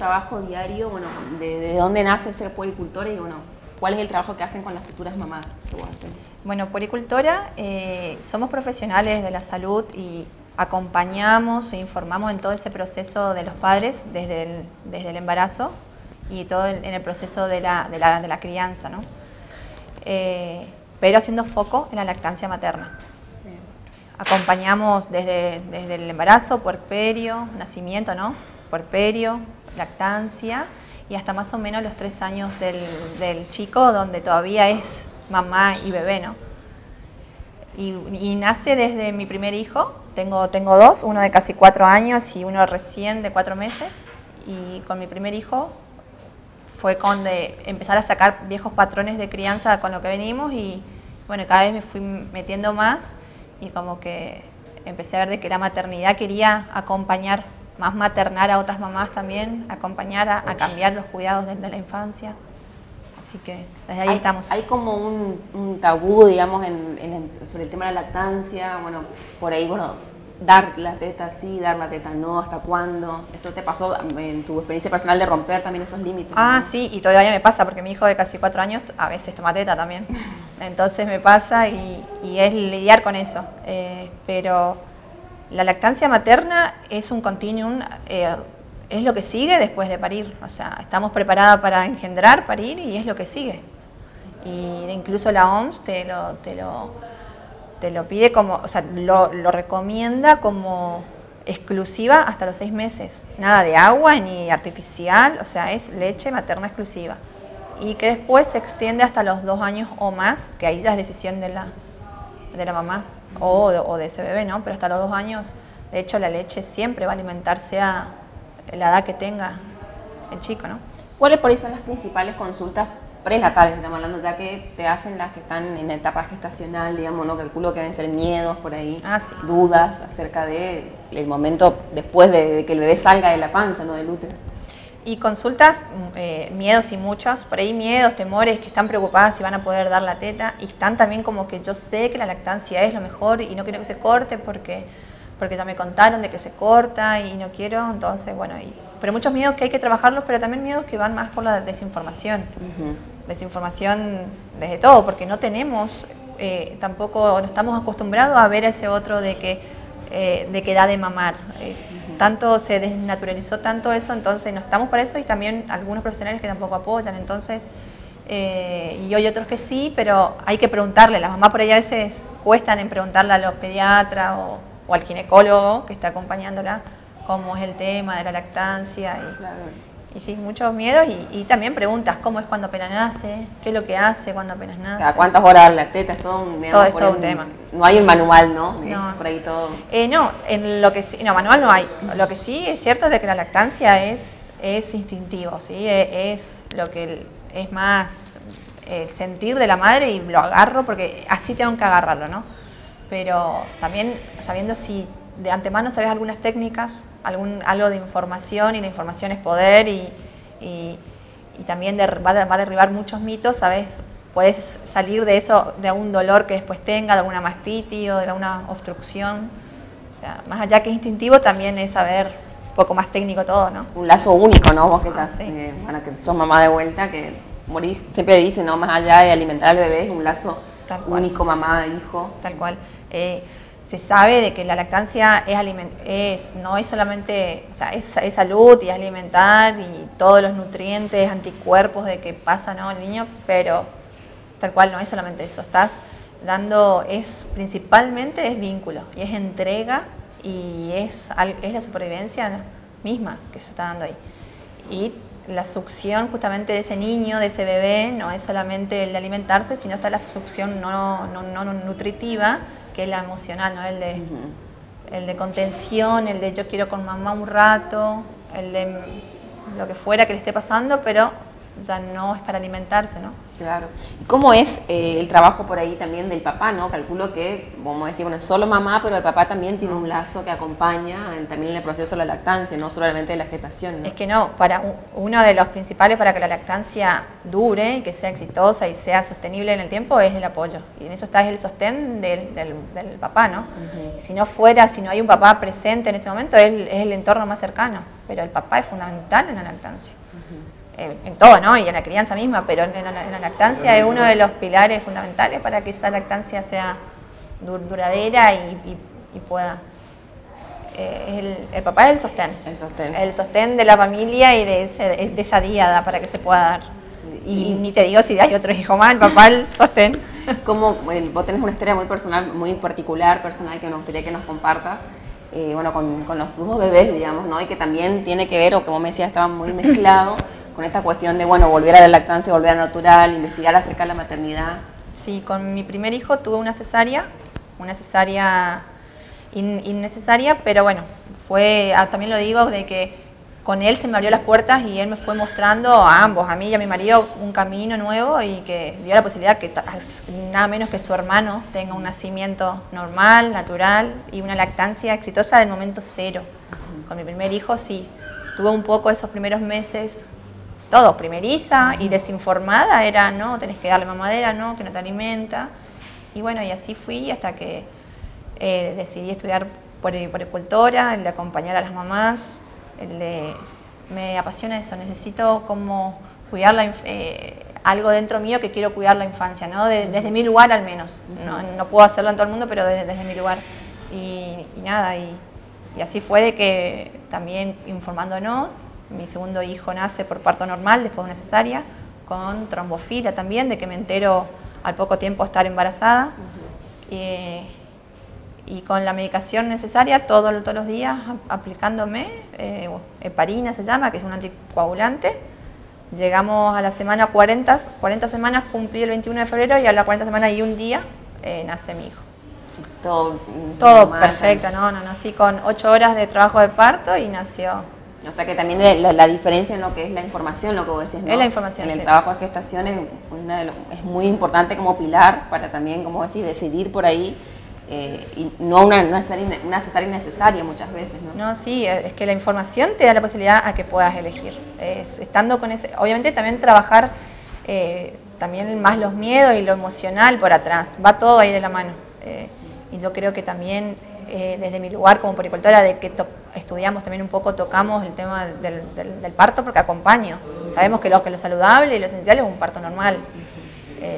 trabajo diario? Bueno, de, dónde nace ser puericultora y bueno, ¿cuál es el trabajo que hacen con las futuras mamás? Bueno, puericultora, eh, somos profesionales de la salud y acompañamos e informamos en todo ese proceso de los padres desde el, desde el embarazo y todo en el proceso de la, de la, de la crianza, ¿no? Eh, pero haciendo foco en la lactancia materna. Acompañamos desde, desde el embarazo, puerperio, nacimiento, ¿no? Puerperio, lactancia y hasta más o menos los tres años del, del chico donde todavía es mamá y bebé, ¿no? Y, y, nace desde mi primer hijo, tengo, tengo dos, uno de casi cuatro años y uno recién de cuatro meses. Y con mi primer hijo fue con de empezar a sacar viejos patrones de crianza con lo que venimos y bueno, cada vez me fui metiendo más y como que empecé a ver de que la maternidad quería acompañar, más maternar a otras mamás también, acompañar a, cambiar los cuidados desde la infancia. Así que desde ahí estamos. Hay como un, tabú, digamos, sobre el tema de la lactancia, bueno, por ahí, bueno, dar la teta sí, dar la teta no, hasta cuándo. ¿Eso te pasó en tu experiencia personal de romper también esos límites? Ah, sí, y todavía me pasa porque mi hijo de casi cuatro años a veces toma teta también. Entonces me pasa y, es lidiar con eso. Eh, pero la lactancia materna es un continuum, eh, es lo que sigue después de parir. O sea, estamos preparadas para engendrar, parir y es lo que sigue. Y incluso la OMS te lo, te lo te lo pide como, o sea, lo, recomienda como exclusiva hasta los seis meses. Nada de agua ni artificial, o sea, es leche materna exclusiva. Y que después se extiende hasta los dos años o más, que ahí ya es decisión de la, de la mamá o de, o de ese bebé, ¿no? Pero hasta los dos años, de hecho, la leche siempre va a alimentarse a la edad que tenga el chico, ¿no? ¿Cuáles por ahí son las principales consultas prenatales, estamos hablando ya que te hacen las que están en etapa gestacional, digamos, no calculo que deben ser miedos por ahí, ah, dudas acerca del el momento después de, que el bebé salga de la panza, no del útero. Y consultas, eh, miedos y muchos, por ahí miedos, temores, que están preocupadas si van a poder dar la teta y están también como que yo sé que la lactancia es lo mejor y no quiero que se corte porque, porque ya me contaron de que se corta y no quiero, entonces bueno, y, pero muchos miedos que hay que trabajarlos, pero también miedos que van más por la desinformación. Desinformación desde todo, porque no tenemos, eh, tampoco no estamos acostumbrados a ver ese otro de que, eh, de que da de mamar. Eh, tanto se desnaturalizó tanto eso, entonces no estamos para eso y también algunos profesionales que tampoco apoyan, entonces, y hay otros que sí, pero hay que preguntarle, las mamás por ahí a veces cuestan en preguntarle a los pediatras o, o al ginecólogo que está acompañándola cómo es el tema de la lactancia y, y sí, muchos miedos y, también preguntas, ¿cómo es cuando apenas nace? ¿Qué es lo que hace cuando apenas nace? ¿A cuántas horas la teta? Es todo un, todo es todo un tema. No hay un manual, ¿no? no. Por ahí todo. Eh, no, en lo que no, manual no hay. Lo que sí es cierto es de que la lactancia es, es instintivo, ¿sí? E, es, lo que es más el sentir de la madre y lo agarro porque así tengo que agarrarlo, ¿no? Pero también sabiendo si de antemano sabes algunas técnicas, algún, algo de información y la información es poder y, también va, a derribar muchos mitos, ¿sabes? Puedes salir de eso, de algún dolor que después tenga, de alguna mastitis o de alguna obstrucción. O sea, más allá que instintivo, también es saber un poco más técnico todo, ¿no? Un lazo único, ¿no? Vos que, estás, eh, que sos mamá de vuelta, que morís, siempre dicen, ¿no? Más allá de alimentar al bebé, es un lazo único mamá-hijo. Tal cual. Eh, se sabe de que la lactancia es, no es solamente, es, salud y alimentar y todos los nutrientes, anticuerpos de que pasa ¿no? el niño, pero tal cual no es solamente eso, estás dando, es principalmente es vínculo y es entrega y es, es la supervivencia misma que se está dando ahí. Y la succión justamente de ese niño, de ese bebé, no es solamente el de alimentarse, sino está la succión no, no, no nutritiva, que es la emocional, ¿no? El de, el de contención, el de yo quiero con mamá un rato, el de lo que fuera que le esté pasando, pero ya no es para alimentarse, ¿no? Claro. ¿Y cómo es eh, el trabajo por ahí también del papá, no? Calculo que, vamos a decir, bueno, es solo mamá, pero el papá también tiene un lazo que acompaña también en el proceso de la lactancia, no solamente de la gestación, ¿no? Es que no, para uno de los principales para que la lactancia dure, que sea exitosa y sea sostenible en el tiempo es el apoyo. Y en eso está el sostén del, del, papá, ¿no? Si no fuera, si no hay un papá presente en ese momento, él es el entorno más cercano. pero el papá es fundamental en la lactancia. Eh, en todo, ¿no? Y en la crianza misma, pero en la, lactancia es uno de los pilares fundamentales para que esa lactancia sea duradera y, pueda... Eh, el, papá es el sostén. El sostén. El sostén de la familia y de, de esa diada para que se pueda dar. Y, ni te digo si hay otro hijo más, el papá el sostén. Como vos tenés una historia muy personal, muy particular, personal, que me gustaría que nos compartas. Eh, bueno, con, con, los dos bebés, digamos, ¿no? Y que también tiene que ver, o como me decía, estaba muy mezclado con esta cuestión de, bueno, volver a la lactancia, volver a natural, investigar acerca de la maternidad. Sí, con mi primer hijo tuve una cesárea, una cesárea innecesaria, pero bueno, fue, ah, también lo digo, de que con él se me abrió las puertas y él me fue mostrando a ambos, a mí y a mi marido, un camino nuevo y que dio la posibilidad que nada menos que su hermano tenga un nacimiento normal, natural y una lactancia exitosa del momento cero. Con mi primer hijo sí, tuve un poco esos primeros meses, todo, primeriza y desinformada, era no, tenés que darle mamadera, no, que no te alimenta. Y bueno, y así fui hasta que eh, decidí estudiar por, por el de acompañar a las mamás, me apasiona eso, necesito como cuidar eh, algo dentro mío que quiero cuidar la infancia, ¿no? desde mi lugar al menos. No, puedo hacerlo en todo el mundo, pero desde, mi lugar. Y, nada, y, así fue de que también informándonos, mi segundo hijo nace por parto normal, después de una cesárea, con trombofila también, de que me entero al poco tiempo estar embarazada y con la medicación necesaria todos los días aplicándome, eh, heparina se llama, que es un anticoagulante. Llegamos a la semana 40, 40 semanas, cumplí el 21 de febrero y a la 40 semanas y un día eh, nace mi hijo. Todo, Todo perfecto, no, no, nací con 8 horas de trabajo de parto y nació. O sea que también la, diferencia en lo que es la información, lo que vos decís, ¿no? Es la información. En el trabajo de gestación es, es muy importante como pilar para también, como decís, decidir por ahí eh, y no una, una, cesárea, innecesaria muchas veces. ¿no? no, sí, es que la información te da la posibilidad a que puedas elegir. estando con ese, obviamente también trabajar eh, también más los miedos y lo emocional por atrás, va todo ahí de la mano. Eh, y yo creo que también desde mi lugar como poricultora, de que estudiamos también un poco, tocamos el tema del, del, parto porque acompaño. Sabemos que lo, que lo saludable y lo esencial es un parto normal,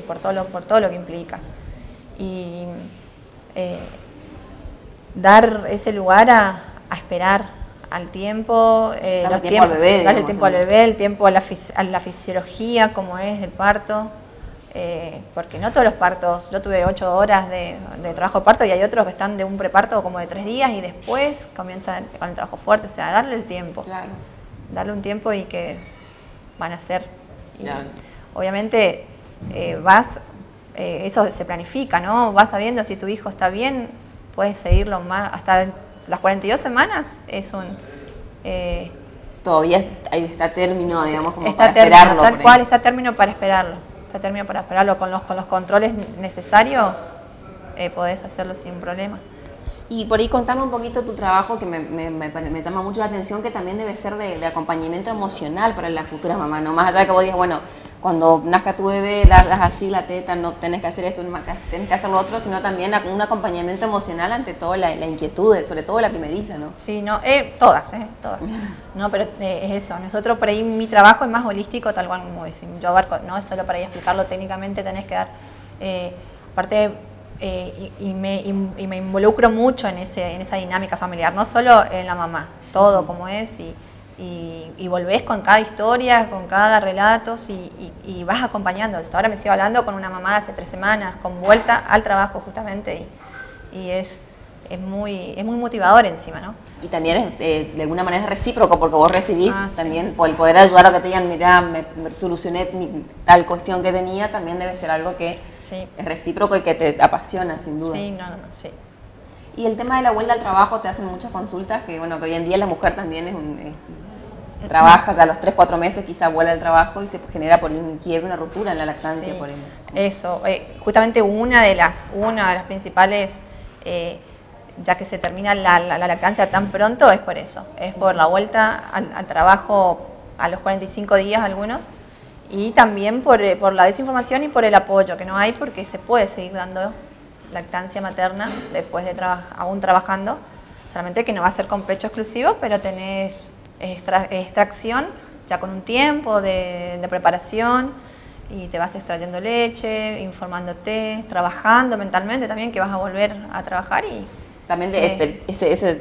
por, todo lo, por todo lo que implica. Y eh, dar ese lugar a, esperar al tiempo, eh, los tiempo al bebé, darle tiempo al bebé, el tiempo a la, fisiología, como es el parto, eh, porque no todos los partos, yo tuve ocho horas de, trabajo de parto y hay otros que están de un preparto como de tres días y después comienzan con el trabajo fuerte, o sea, darle el tiempo, darle un tiempo y que van a ser. obviamente vas eh, eso se planifica, ¿no? Vas sabiendo si tu hijo está bien, puedes seguirlo más hasta las 42 semanas, es un... Eh, Todavía ahí está término, digamos, como para esperarlo. Tal cual está término para esperarlo, término para esperarlo, con los, con los controles necesarios eh, podés hacerlo sin problema. Y por ahí contame un poquito tu trabajo que me, me, me, llama mucho la atención, que también debe ser de, de, acompañamiento emocional para la futura mamá, ¿no? Más allá de que vos digas, bueno, cuando nazca tu bebé, das así la teta, no tenés que hacer esto, tenés que hacer lo otro, sino también un acompañamiento emocional ante toda la, inquietud, sobre todo la primeriza, ¿no? Sí, no, eh, todas, eh, todas. No, pero eh, es eso. Nosotros por ahí mi trabajo es más holístico, tal cual como decimos. Yo abarco, no es solo para ir explicarlo técnicamente, tenés que dar, eh, aparte, y, me, y, me, involucro mucho en, ese, en esa dinámica familiar, no solo en la mamá, todo como es y y, volvés con cada historia, con cada relato y, vas acompañando. ahora me sigo hablando con una mamá hace tres semanas, con vuelta al trabajo justamente y, es, es, muy, es muy motivador encima, ¿no? Y también es, eh, de alguna manera es recíproco porque vos recibís ah, también por el poder ayudar a que te digan, mira, me, solucioné tal cuestión que tenía, también debe ser algo que es recíproco y que te apasiona, sin duda. Sí, no, no, sí. Y el tema de la vuelta al trabajo, te hacen muchas consultas, que bueno, que hoy en día la mujer también es un, trabaja ya a los 3, 4 meses, quizá vuelve al trabajo y se genera por un quiebre, una ruptura en la lactancia. por Eso, eh, justamente una de las, una de las principales, eh, ya que se termina la, lactancia tan pronto, es por eso, es por la vuelta al, trabajo a los 45 días algunos y también por, eh, por la desinformación y por el apoyo que no hay porque se puede seguir dando lactancia materna después de aún trabajando, solamente que no va a ser con pecho exclusivo, pero tenés extracción, ya con un tiempo de, preparación y te vas extrayendo leche, informándote, trabajando mentalmente también, que vas a volver a trabajar y... También de, eh, ese, ese,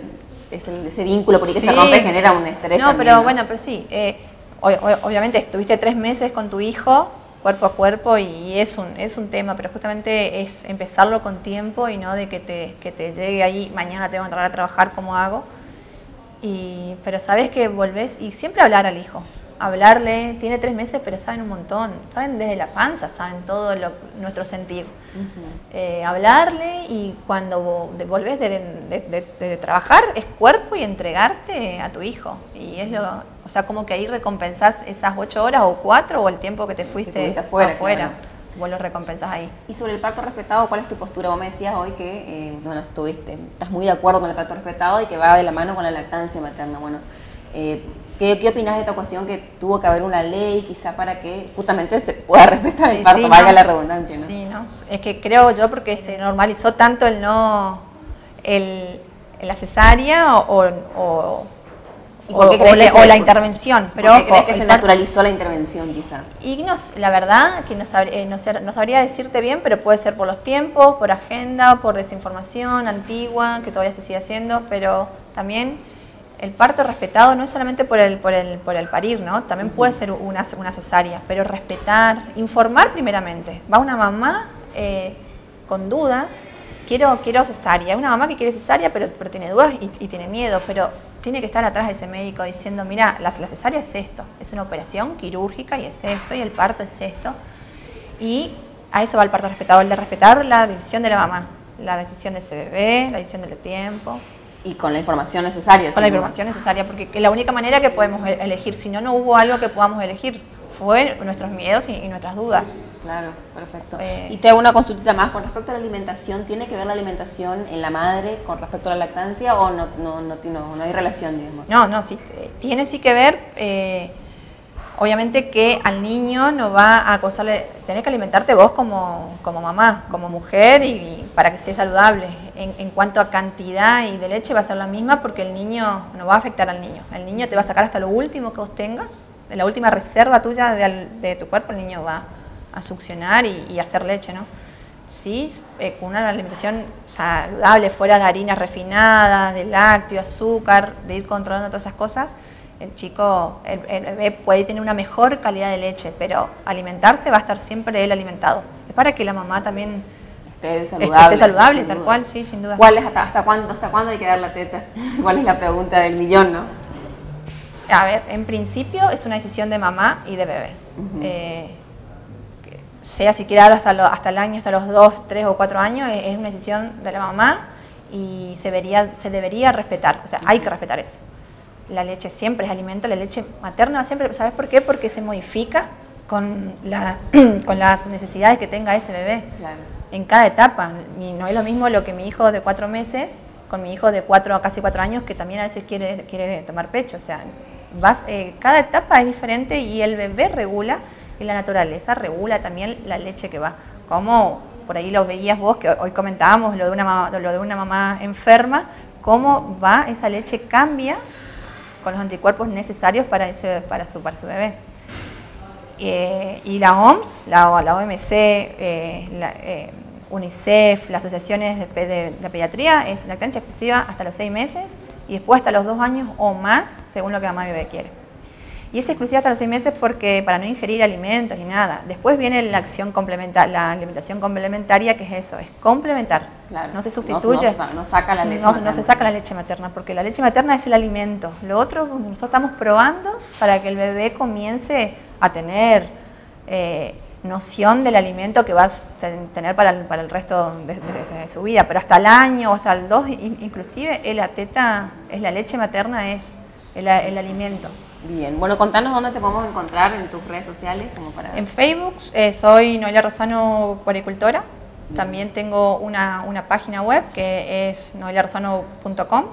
ese, vínculo por ahí que se rompe genera un estrés. No, pero bueno, pero sí. Eh, obviamente estuviste tres meses con tu hijo cuerpo a cuerpo y es un, es un tema, pero justamente es empezarlo con tiempo y no de que te, que te llegue ahí, mañana te voy a entrar a trabajar como hago. Y, pero sabes que volvés y siempre hablar al hijo, hablarle, tiene tres meses pero saben un montón, saben desde la panza, saben todo lo, nuestro sentir. Eh, hablarle y cuando volvés de, trabajar es cuerpo y entregarte a tu hijo. Y es lo, o sea, como que ahí recompensás esas ocho horas o cuatro o el tiempo que te fuiste, afuera. afuera. Vos lo recompensás ahí. Y sobre el parto respetado, ¿cuál es tu postura? Vos me decías hoy que, eh, bueno, estuviste, estás muy de acuerdo con el parto respetado y que va de la mano con la lactancia materna. Bueno, eh, ¿Qué, ¿Qué, opinas de esta cuestión que tuvo que haber una ley quizá para que justamente se pueda respetar el parto, valga la redundancia? ¿no? Sí, ¿no? es que creo yo porque se normalizó tanto el no, el, la cesárea o, o, o, la intervención. Pero ojo, crees que se naturalizó la intervención quizá? Y la verdad que no, eh, no, sabría decirte bien, pero puede ser por los tiempos, por agenda, por desinformación antigua, que todavía se sigue haciendo, pero también el parto respetado no es solamente por el, por el, por el parir, ¿no? También puede ser una, una, cesárea, pero respetar, informar primeramente. Va una mamá eh, con dudas, quiero, quiero cesárea. Una mamá que quiere cesárea, pero, pero tiene dudas y, tiene miedo, pero tiene que estar atrás de ese médico diciendo, mira, la, la cesárea es esto, es una operación quirúrgica y es esto, y el parto es esto. Y a eso va el parto respetado, el de respetar la decisión de la mamá, la decisión de ese bebé, la decisión del tiempo. Y con la información necesaria. Con la información necesaria, porque es la única manera que podemos e-, elegir, si no, no hubo algo que podamos elegir, fue nuestros miedos y, nuestras dudas. Claro, perfecto. Eh, y te hago una consulta más con respecto a la alimentación, ¿tiene que ver la alimentación en la madre con respecto a la lactancia o no, no, no, no, hay relación, digamos? No, no, sí, tiene sí que ver. Eh, obviamente que al niño no va a acosarle, tenés que alimentarte vos como, como mamá, como mujer y, para que sea saludable. En, cuanto a cantidad y de leche va a ser la misma porque el niño no va a afectar al niño. El niño te va a sacar hasta lo último que vos tengas, la última reserva tuya de, tu cuerpo, el niño va a succionar y, hacer leche, ¿no? Sí, eh, con una alimentación saludable, fuera de harinas refinadas, de lácteo, azúcar, de ir controlando todas esas cosas, el chico, el, bebé puede tener una mejor calidad de leche, pero alimentarse va a estar siempre él alimentado. Es para que la mamá también esté saludable. saludable, tal cual, sí, sin duda. ¿Cuál es hasta, hasta, cuándo, hasta cuándo hay que dar la teta? ¿Cuál es la pregunta del millón, no? A ver, en principio es una decisión de mamá y de bebé. Eh, sea si quiere hasta, hasta el año, hasta los dos, tres o cuatro años, es, una decisión de la mamá y se, vería, se debería respetar. O sea, hay que respetar eso la leche siempre es alimento, la leche materna siempre, ¿sabes por qué? Porque se modifica con, la, con las necesidades que tenga ese bebé en cada etapa. no es lo mismo lo que mi hijo de cuatro meses con mi hijo de cuatro a casi cuatro años que también a veces quiere, quiere tomar pecho. O sea, vas, eh, cada etapa es diferente y el bebé regula y la naturaleza regula también la leche que va. Como por ahí lo veías vos, que hoy comentábamos lo de una, lo de una mamá enferma, cómo va esa leche cambia con los anticuerpos necesarios para, ese, para, su, para su bebé. Eh, y la OMS, la, la OMC, eh, eh, UNICEF, las asociaciones de, de, pediatría, es lactancia exclusiva hasta los seis meses y después hasta los dos años o más, según lo que mamá y bebé quiere. Y es exclusiva hasta los seis meses porque para no ingerir alimentos ni nada. Después viene la acción complementaria, la alimentación complementaria, que es eso, es complementar. No se sustituye. No, saca la leche no, se saca la leche materna, porque la leche materna es el alimento. Lo otro, nosotros estamos probando para que el bebé comience a tener eh, noción del alimento que va a tener para el, para el resto de, su vida. Pero hasta el año o hasta el dos, inclusive, la teta, es la leche materna, es el alimento. Bien, bueno, contanos dónde te podemos encontrar en tus redes sociales. Como para... En Facebook eh, soy Noelia Rosano Poricultora. También tengo una, una página web que es noeliarosano.com